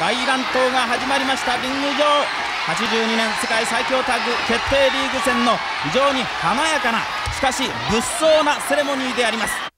大乱闘が始まりました。リング上。82年世界最強タッグ決定リーグ戦の非常に華やかなしかし物騒なセレモニーであります。